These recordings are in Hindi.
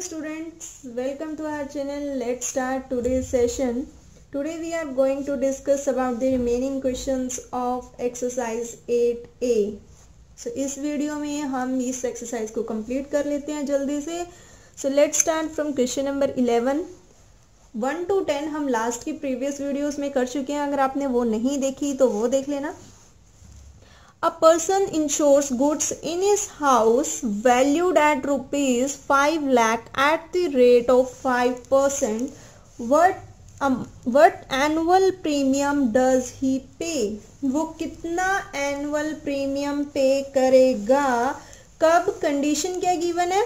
students, welcome to our channel. Let's start today's session. Today we are going to discuss about the remaining questions of exercise 8a. So इस वीडियो में हम इस एक्सरसाइज को कंप्लीट कर लेते हैं जल्दी से so let's start from question number 11 one two ten हम लास्ट की प्रीवियस वीडियोस में कर चुके हैं अगर आपने वो नहीं देखी तो वो देख लेना A person insures goods in his house valued at rupees 5 lakh at the rate of 5%. What um, what annual premium does he pay? वो कितना annual premium pay करेगा कब कंडीशन क्या गिवन है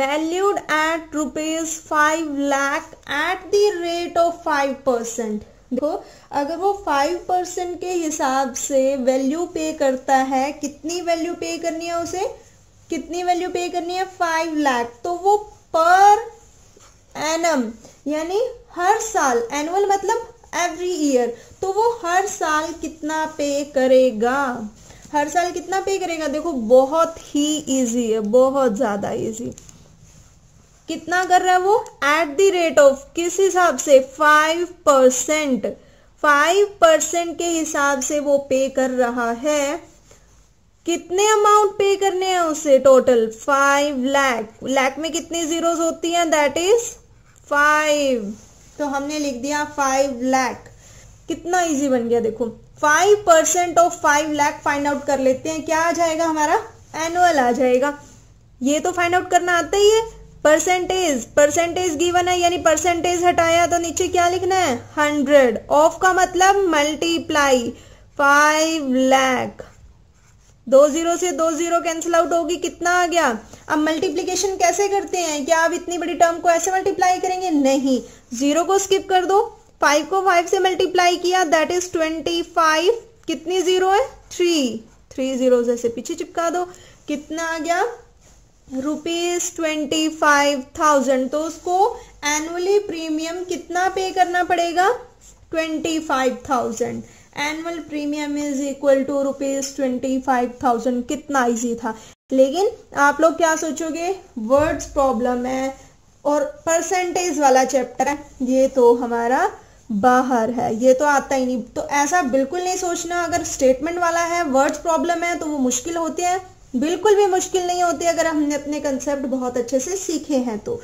valued at rupees 5 lakh at the rate of 5% देखो, अगर वो फाइव परसेंट के हिसाब से वैल्यू पे करता है, कितनी वैल्यू पे करनी है उसे? कितनी वैल्यू पे करनी है? फाइव लाख तो वो पर एनम यानी हर साल एनुअल मतलब एवरी ईयर तो वो हर साल कितना पे करेगा? हर साल कितना पे करेगा? देखो, बहुत ही इजी है, बहुत ज़्यादा इजी कितना कर रहा है वो? एट द रेट ऑफ़ किस हिसाब से? फाइव परसेंट फाइव परसेंट के हिसाब से वो पे कर रहा है। कितने अमाउंट पे करने हैं उसे टोटल फाइव लैख लैख में कितनी जीरोस होती हैं? दैट इज़ फाइव तो हमने लिख दिया फाइव लैख कितना इजी बन गया देखो। Five percent of five lakh find out कर लेते हैं। क्या आ जाएगा हमारा? एनुअल आ जाएगा। ये तो फाइंड आउट करना आता ही है। परसेंटेज परसेंटेज गिवन है, यानी परसेंटेज हटाया तो नीचे क्या लिखना है? हंड्रेड ऑफ़ का मतलब मल्टीप्लाई फाइव लैख दो ज़ीरो से दो ज़ीरो कैंसिल आउट होगी, कितना आ गया? अब मल्टीप्लीकेशन कैसे करते हैं? क्या आप इतनी बड़ी टर्म को ऐसे मल्टीप्लाई करेंगे? नहीं. ज़ीरो को स्किप कर दो. फाइव को फाइव से मल्टीप्लाई किया दैट इज़ ट्वेंटी फाइव कितनी ज़ीरो है? थ्री थ्री ज़ीरो पीछे चिपका दो. कितना आ गया? Rupees twenty five thousand. तो उसको एनुअली प्रीमियम कितना पे करना पड़ेगा? Twenty five thousand. Annual premium is equal to rupees twenty five thousand. कितना इजी था। लेकिन आप लोग क्या सोचोगे? वर्ड्स प्रॉब्लम है और परसेंटेज वाला चैप्टर है। ये तो हमारा बाहर है। ये तो आता ही नहीं। तो ऐसा बिल्कुल नहीं सोचना। अगर स्टेटमेंट वाला है वर्ड्स प्रॉब्लम है तो वो मुश्किल होते हैं। बिल्कुल भी मुश्किल नहीं होती अगर हमने अपने कंसेप्ट बहुत अच्छे से सीखे हैं तो।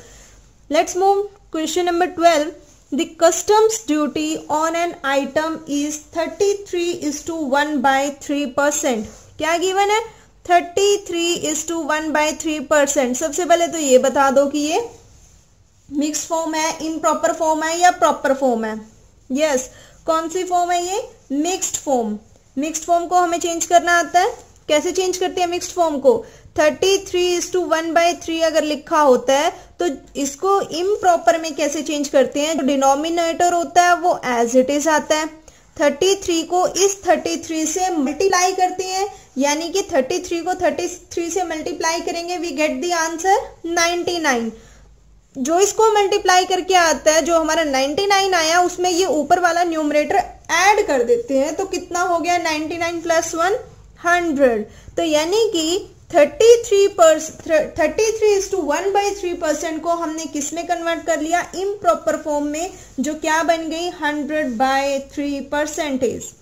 Let's move question number twelve the customs duty on an item is thirty three is two one by three percent क्या गिवन है? Thirty three is two one by three percent सबसे पहले तो ये बता दो कि ये मिक्स फॉर्म है इम्प्रॉपर फॉर्म है या प्रॉपर फॉर्म है? यस yes, कौन सी फॉर्म है ये? मिक्स्ड फॉर्म मिक्स्ड फॉर्म को हमें चेंज करना आता है। कैसे चेंज करते हैं मिक्स्ड फॉर्म को? Thirty three is two one by three अगर लिखा होता है तो इसको इम प्रॉपर में कैसे चेंज करते हैं? जो डिनोमिनेटर होता है, वो एज इट इज़ आता है। थर्टी थ्री को इस थर्टी थ्री से मल्टीप्लाई करते हैं, यानी कि थर्टी थ्री को थर्टी थ्री से मल्टीप्लाई करेंगे we get the answer ninety nine जो इसको मल्टीप्लाई करके आता है, जो हमारा 99 आया, उसमें ये ऊपर वाला न्यूमरेटर ऐड कर देते हैं तो कितना हो गया? 99 प्लस वन हंड्रेड तो यानी कि 33 पर thirty three is two one by three percent को हमने किसमें कन्वर्ट कर लिया? इम प्रॉपर फॉर्म में, जो क्या बन गई? Hundred by three percentage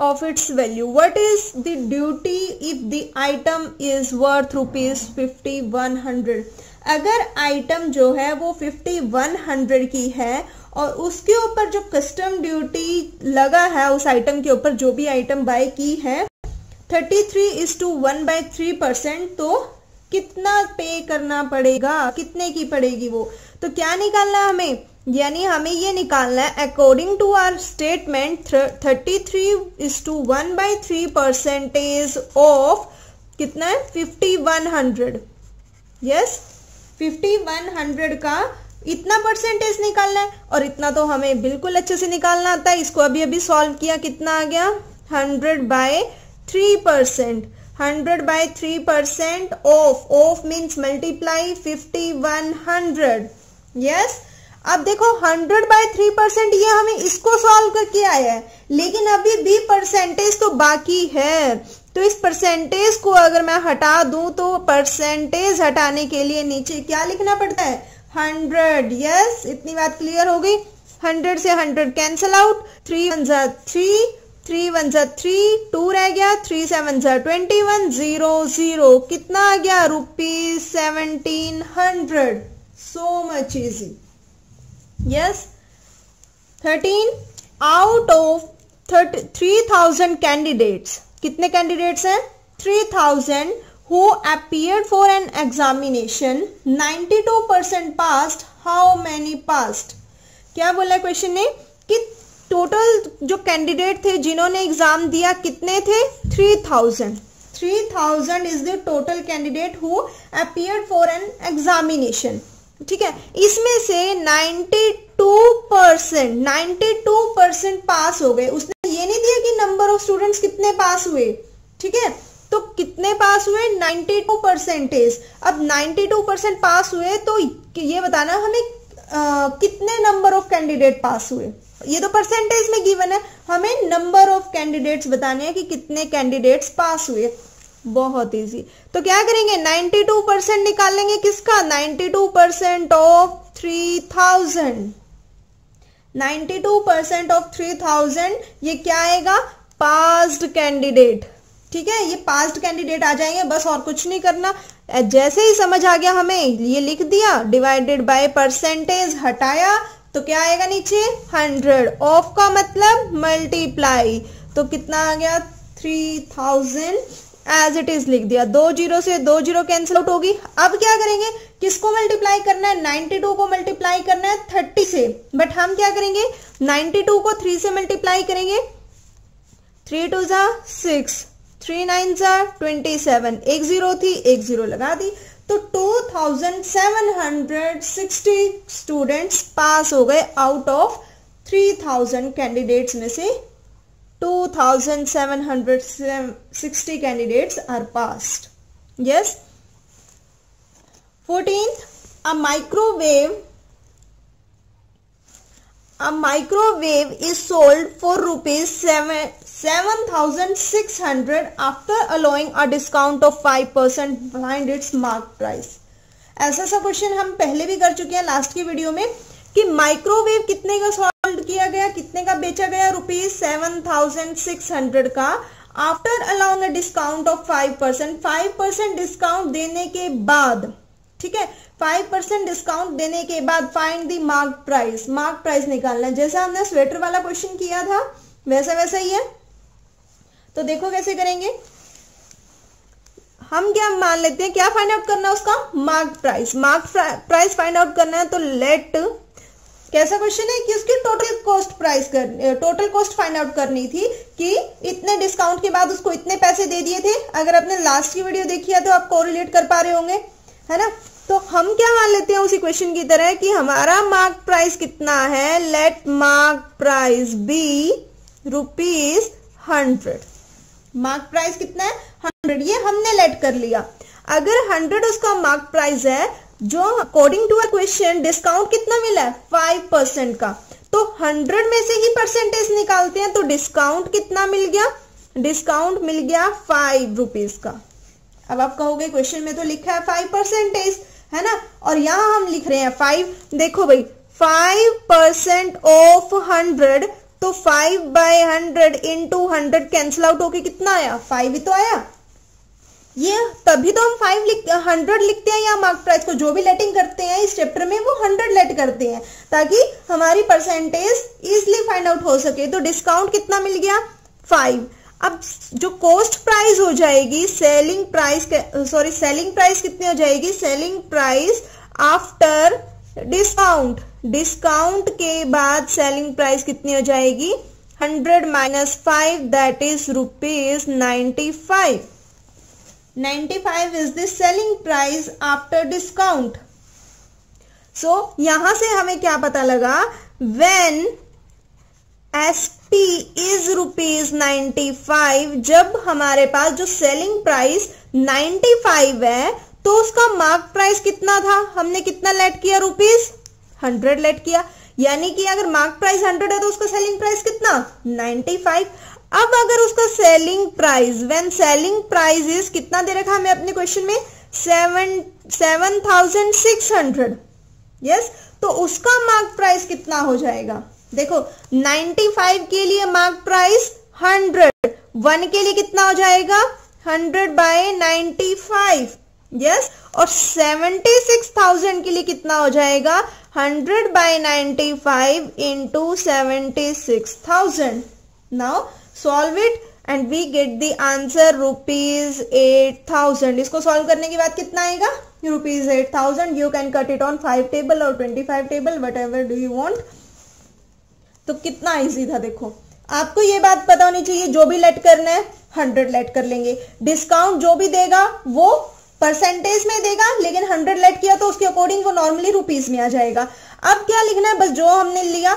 of its of its value. What is the duty if the item is worth rupees 5100 अगर आइटम जो है वो 5100 की है और उसके ऊपर जो कस्टम ड्यूटी लगा है, उस आइटम के ऊपर जो भी आइटम बाय की है thirty three is two one by three percent तो कितना पे करना पड़ेगा? कितने की पड़ेगी वो? तो क्या निकालना है हमें? यानी हमें ये निकालना है according to our statement thirty three is two one by three percentage of कितना है? Fifty one hundred yes fifty one hundred का इतना परसेंटेज निकालना है। और इतना तो हमें बिल्कुल अच्छे से निकालना आता है। इसको अभी अभी सॉल्व किया कितना आ गया? Hundred by three percent hundred by three percent of of means multiply fifty one hundred yes अब देखो हंड्रेड बाय थ्री परसेंट ये हमें इसको सॉल्व करके आया है, लेकिन अभी भी परसेंटेज तो बाकी है। तो इस परसेंटेज को अगर मैं हटा दूँ तो परसेंटेज हटाने के लिए नीचे क्या लिखना पड़ता है? हंड्रेड यस इतनी बात क्लियर हो गई? हंड्रेड से hundred cancel out three one three three one जा थ्री टू रह गया थ्री सेवन जा ट्वेंटी वन ज़ीरो ज़ीरो कितना आ गया? Rupees seventeen hundred so much easy yes thirteen out of thirty three thousand candidates कितने कैंडिडेट्स हैं? Three thousand who appear for an examination ninety two percent passed how many passed क्या बोला क्वेश्चन ने? कि टोटल जो कैंडिडेट थे जिन्होंने एग्ज़ाम दिया कितने थे? Three thousand three thousand is the total candidate who appear for an examination ठीक है? इसमें से 92 परसेंट नाइन्टी टू परसेंट पास हो गए। उसने ये नहीं दिया कि नंबर ऑफ़ स्टूडेंट्स कितने पास हुए। ठीक है? तो कितने पास हुए? 92 परसेंटेज अब 92 परसेंट पास हुए तो ये बताना हमें आ, कितने नंबर ऑफ़ कैंडिडेट पास हुए? ये तो परसेंटेज में गिवन है। हमें नंबर ऑफ़ कैंडिडेट्स बताने हैं कि कितने कैंडिडेट्स पास हुए। बहुत इजी तो क्या करेंगे? 92 परसेंट निकालेंगे किसका? 92 परसेंट ऑफ़ 3000 92 परसेंट ऑफ़ 3000 ये क्या आएगा? पास्ड कैंडिडेट ठीक है? ये पास्ट कैंडिडेट आ जाएँगे, बस और कुछ नहीं करना। जैसे ही समझ आ गया हमें, ये लिख दिया डिवाइडेड बाय परसेंटेज हटाया तो क्या आएगा नीचे? 100 ऑफ़ का मतलब मल्टीप्लाई. तो कितना आ गया? 3000 एज इट इज़ लिख दिया. दो ज़ीरो से दो ज़ीरो कैंसिल आउट होगी. अब क्या करेंगे? किसको मल्टीप्लाई करना है? 92 को मल्टीप्लाई करना है 30 से. बट हम क्या करेंगे? 92 को 3 से मल्टीप्लाई करेंगे. थ्री टू जा सिक्स थ्री नाइन जा ट्वेंटी सेवन एक ज़ीरो थी, एक ज़ीरो लगा दी. तो 2760 स्टूडेंट्स पास हो गए आउट ऑफ़ 3000 कैंडिडेट्स में से 2760 candidates are pass yes fourteenth a microwave a microwave is sold for rupees seven 7600 after allowing a discount of 5% behind its mark price. ऐसा सा क्वेश्चन हम पहले भी कर चुके हैं लास्ट की वीडियो में कि माइक्रोवेव कितने का सोल्ड किया गया, कितने का बेचा गया rupees seven thousand six hundred का? After allowing discount of five percent five percent discount देने के बाद, ठीक है? फाइव परसेंट डिस्काउंट देने के बाद find the mark price mark price निकालना जैसे हमने स्वेटर वाला क्वेश्चन किया था वैसा वैसा ही है। तो देखो कैसे करेंगे। हम क्या मान लेते हैं, क्या फाइंड आउट करना है उसका? Mark price mark price find out करना है तो लेट कैसा क्वेश्चन है कि उसकी टोटल कॉस्ट प्राइस कर टोटल कॉस्ट फाइंड आउट करनी थी कि इतने डिस्काउंट के बाद उसको इतने पैसे दे दिए थे। अगर आपने लास्ट की वीडियो देखी है तो आप कोरिलेट कर पा रहे होंगे, है ना? तो हम क्या मान लेते हैं उसी क्वेश्चन की तरह कि हमारा मार्क प्राइस कितना है? Let mark price be rupees hundred mark price कितना है? हंड्रेड ये हमने लेट कर लिया। अगर हंड्रेड उसका मार्क प्राइस है, जो according to a question discount कितना मिला है? फाइव परसेंट का। तो हंड्रेड में से ही परसेंटेज निकालते हैं तो डिस्काउंट कितना मिल गया? डिस्काउंट मिल गया फाइव रुपीज़ का। अब आप कहोगे क्वेश्चन में तो लिखा है फाइव परसेंटेज है ना? और यहाँ हम लिख रहे हैं फाइव देखो भाई फाइव परसेंट ऑफ़ हंड्रेड तो five by hundred into hundred cancel out होके कितना आया? फाइव ही तो आया। ये तभी तो हम फाइव लिख हंड्रेड लिखते हैं या मार्क प्राइस को जो भी लेटिंग करते हैं इस चैप्टर में, वो हंड्रेड लेट करते हैं, ताकि हमारी परसेंटेज इजिली फाइंड आउट हो सके। तो डिस्काउंट कितना मिल गया? फाइव अब जो कॉस्ट प्राइस हो जाएगी selling price sorry selling price कितनी हो जाएगी? Selling price after discount discount के बाद सेलिंग प्राइस कितनी हो जाएगी? Hundred minus five that is rupees ninety five 95 is the selling price after discount. So, यहाँ से हमें क्या पता लगा? When इज़ रुपीज़ rupees 95 जब हमारे पास जो सेलिंग प्राइस 95 है तो उसका मार्क प्राइस कितना था? हमने कितना लेट किया रुपीज़ 100 लेट किया। यानी कि अगर मार्क प्राइस 100 है तो उसका सेलिंग प्राइस कितना? 95 अब अगर उसका selling price when selling price is कितना दे रखा हमें अपने क्वेश्चन में? Seven seven thousand six hundred. Yes तो उसका मार्क प्राइस कितना हो जाएगा? देखो 95 के लिए मार्क प्राइस 100 वन के लिए कितना हो जाएगा? 100 बाय 95 यस और 76,000 के लिए कितना हो जाएगा? 100 by 95 five into seventy six thousand now solve it and we get the answer rupees eight thousand इसको सॉल्व करने के बाद कितना आएगा? Rupees eight thousand you can cut it on five table और twenty five table whatever do you want तो कितना इजी था देखो। आपको ये बात पता होनी चाहिए, जो भी लेट करना है हंड्रेड लेट कर लेंगे। डिस्काउंट जो भी देगा, वो परसेंटेज में देगा, लेकिन हंड्रेड लेट किया तो उसके अकॉर्डिंग वो नॉर्मली रुपीज़ में आ जाएगा। अब क्या लिखना है? बस जो हमने लिया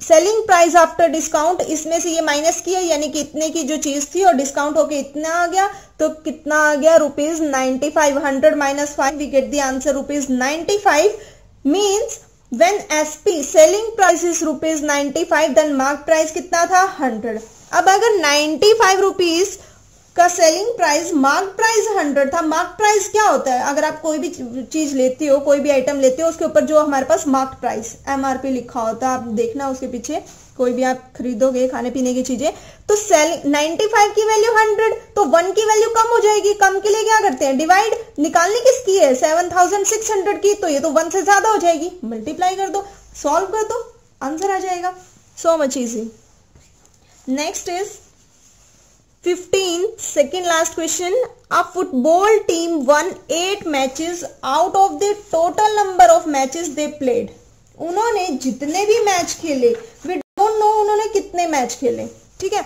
सेलिंग प्राइस आफ्टर डिस्काउंट इसमें से ये माइनस किया, यानी कि इतने की जो चीज़ थी, और डिस्काउंट होके इतना आ गया तो कितना आ गया rupees ninety five hundred minus five we get the answer rupees ninety five means when S P selling price is rupees ninety five then mark price कितना था? हंड्रेड अब अगर नाइनटी फाइव रुपीज़ का selling price mark price hundred था। मार्क प्राइस क्या होता है? अगर आप कोई भी चीज़ लेते हो, कोई भी आइटम लेते हो, उसके ऊपर जो हमारे पास मार्क प्राइस एमआरपी लिखा होता है आप देखना उसके पीछे। कोई भी आप खरीदोगे, खाने पीने की चीज़ें तो सेलिंग 95 की वैल्यू 100 तो वन की वैल्यू कम हो जाएगी। कम के लिए क्या करते हैं? डिवाइड निकालने किसकी है 7600 की तो ये तो वन से ज़्यादा हो जाएगी। मल्टीप्लाई कर दो सॉल्व कर दो आंसर आ जाएगा। So much easy next is 15 second last question a football team won 8 matches out of the total number of matches they played उन्होंने जितने भी मैच खेले वी डोंट नो उन्होंने कितने मैच खेले ठीक है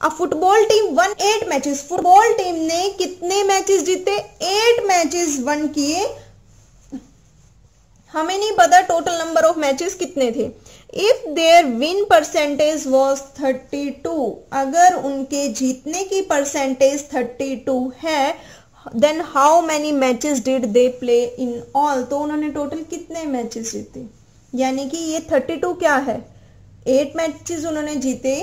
a football team one eight matches football team ने कितने मैचेस जीते एट मैचेस वन किए हमें नहीं पता टोटल नंबर ऑफ़ मैचेस कितने थे। If their win percentage was 32 अगर उनके जीतने की परसेंटेज 32 है then how many matches did they play in all तो उन्होंने टोटल कितने मैचेस जीते? यानी कि ये 32 क्या है? एट मैचेस उन्होंने जीते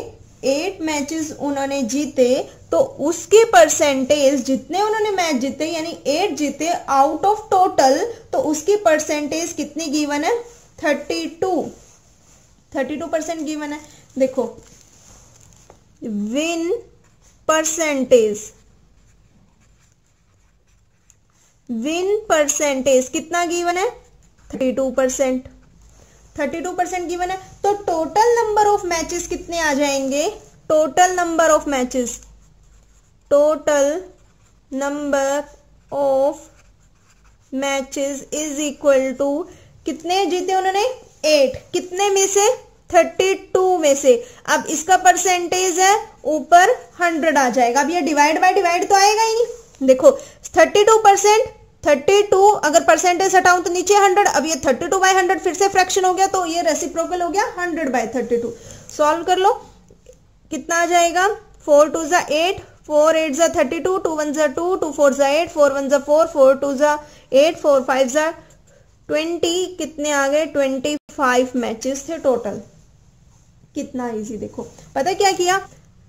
एट मैचेस उन्होंने जीते तो उसके परसेंटेज जितने उन्होंने मैच जीते, यानी एट जीते आउट ऑफ़ टोटल तो उसकी परसेंटेज कितनी गिवन है? Thirty two thirty two percent given है। देखो विन परसेंटेज विन परसेंटेज कितना गिवन है? Thirty two percent thirty two percent given है। तो टोटल नंबर ऑफ़ मैचेस कितने आ जाएँगे? Total number of matches total number of matches is equal to कितने जीते उन्होंने? एट कितने में से? थर्टी टू में से। अब इसका परसेंटेज है, ऊपर हंड्रेड आ जाएगा। अब ये डिवाइड बाय डिवाइड तो आएगा ही नहीं। देखो, thirty two percent thirty two, अगर परसेंटेज हटाऊं तो नीचे हंड्रेड अब ये थर्टी टू बाई हंड्रेड फिर से फ्रैक्शन हो गया तो ये रेसिप्रोकल हो गया hundred by thirty two. Solve कर लो। कितना आ जाएगा? फोर टू जा एट फोर एट जा थर्टी टू टू वन जा टू टू फोर जा एट फोर वन जा फोर फोर टू जा एट फोर फाइव जा ट्वेंटी कितने आ गए? ट्वेंटी फाइव मैचेस थे टोटल कितना इजी देखो। पता क्या किया?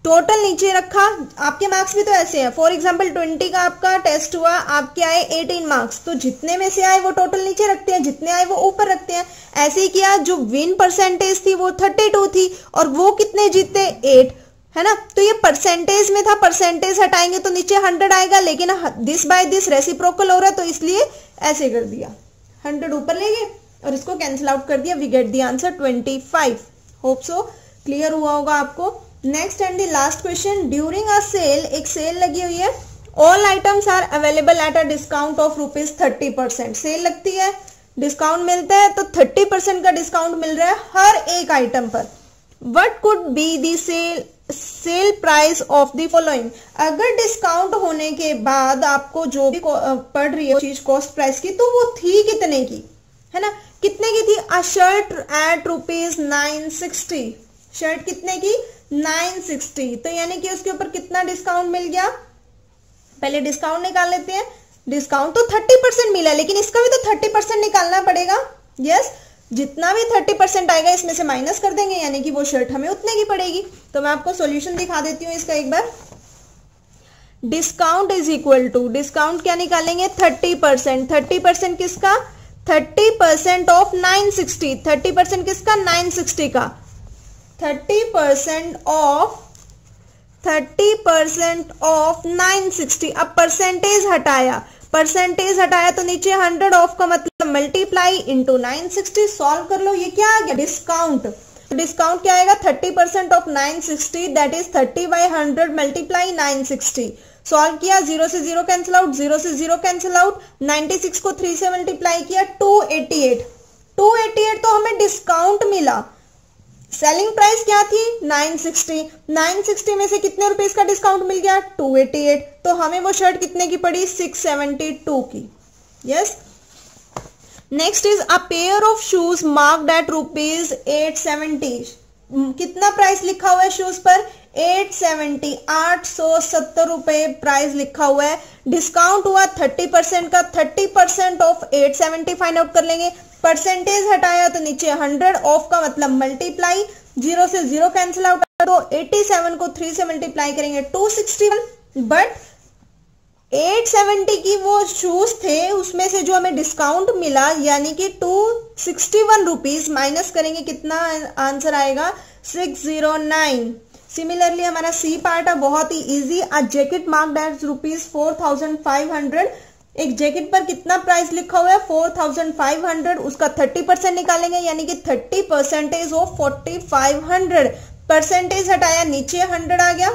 टोटल नीचे रखा, आपके मार्क्स भी तो ऐसे हैं। फॉर एग्ज़ाम्पल ट्वेंटी का आपका टेस्ट हुआ, आपके आए एटीन मार्क्स तो जितने में से आए वो टोटल नीचे रखते हैं, जितने आए वो ऊपर रखते हैं। ऐसे ही किया, जो विन परसेंटेज थी वो थर्टी टू थी और वो कितने जीते? एट है ना? तो ये परसेंटेज में था परसेंटेज हटाएँगे तो नीचे हंड्रेड आएगा, लेकिन दिस बाय दिस रेसिप्रोकल हो रहा है तो इसलिए ऐसे कर दिया। हंड्रेड ऊपर ले गए और इसको कैंसिल आउट कर दिया। We get the answer twenty five hope so clear हुआ होगा आपको। Next and the last question during a sale एक सेल लगी हुई है। All items are available at a discount of rupees thirty percent sale लगती है डिस्काउंट मिलता है तो थर्टी परसेंट का डिस्काउंट मिल रहा है हर एक आइटम पर। What could be the sale sale price of the following अगर डिस्काउंट होने के बाद आपको जो भी पड़ रही है चीज़ कॉस्ट प्राइस की तो वो थी कितने की? है ना? कितने की थी? A shirt at rupees nine sixty shirt कितने की? 960 तो यानी कि उसके ऊपर कितना डिस्काउंट मिल गया? पहले डिस्काउंट निकाल लेते हैं। डिस्काउंट तो 30 परसेंट मिला, लेकिन इसका भी तो 30 परसेंट निकालना पड़ेगा। यस जितना भी थर्टी परसेंट आएगा, इसमें से माइनस कर देंगे, यानी कि वो शर्ट हमें उतने की पड़ेगी। तो मैं आपको सोल्यूशन दिखा देती हूँ इसका एक बार। Discount is equal to discount क्या निकालेंगे? थर्टी परसेंट थर्टी परसेंट किसका? Thirty percent of nine sixty thirty percent किसका? नाइन सिक्सटी का। Thirty percent of thirty percent of nine sixty अब परसेंटेज हटाया। परसेंटेज हटाया तो नीचे हंड्रेड ऑफ़ का मतलब multiply into nine sixty solve कर लो। ये क्या आ गया? डिस्काउंट डिस्काउंट क्या आएगा? Thirty percent of nine sixty that is thirty by hundred multiply nine sixty solve किया ज़ीरो से ज़ीरो कैंसिल आउट ज़ीरो से ज़ीरो कैंसिल आउट 96 को थ्री से मल्टीप्लाई किया 288 288 तो हमें डिस्काउंट मिला। सेलिंग प्राइस क्या थी? 960 960 में से कितने रुपए का डिस्काउंट मिल गया? 288 तो हमें वो शर्ट कितने की पड़ी? 672 की. Yes next is a pair of shoes marked at rupees 870 कितना प्राइस लिखा हुआ है शूज़ पर? 870 आठ सौ रुपए प्राइस लिखा हुआ है. डिस्काउंट हुआ 30 परसेंट का. 30 परसेंट ऑफ़ 870 फाइंड आउट कर लेंगे. परसेंटेज हटाया तो नीचे 100 ऑफ़ का मतलब मल्टीप्लाई ज़ीरो से ज़ीरो कैंसिल आउट तो 87 को 3 से मल्टीप्लाई करेंगे 261 बट 870 की वो शूज़ थे, उसमें से जो हमें डिस्काउंट मिला, यानी कि two sixty one rupees minus करेंगे, कितना आंसर आएगा? सिक्स ज़ीरो नाइन सिमिलरली हमारा सी पार्ट है, बहुत ही easy a jacket mark at rupees four thousand five hundred एक जैकेट पर कितना प्राइस लिखा हुआ है? फोर थाउज़ेंड फाइव हंड्रेड उसका थर्टी परसेंट निकालेंगे, यानी कि thirty percentage of forty five hundred percentage हटाया, नीचे हंड्रेड आ गया।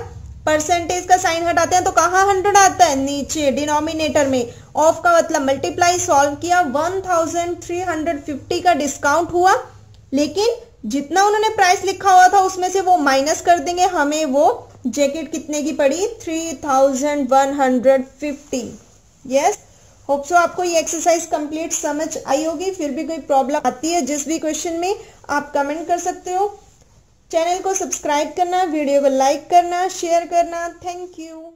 परसेंटेज का साइन हटाते हैं तो कहाँ हंड्रेड आता है? नीचे डिनोमिनेटर में। ऑफ़ का मतलब मल्टीप्लाई सॉल्व किया one thousand three hundred fifty का डिस्काउंट हुआ। लेकिन जितना उन्होंने प्राइस लिखा हुआ था, उसमें से वो माइनस कर देंगे, हमें वो जैकेट कितने की पड़ी? Three thousand one hundred fifty yes hope so आपको ये एक्सरसाइज कंप्लीट समझ आई होगी, फिर भी कोई प्रॉब्लम आती है, जिस भी क्वेश्चन में आप कमेंट कर सकते हो। चैनल को सब्सक्राइब करना वीडियो को लाइक करना शेयर करना। Thank you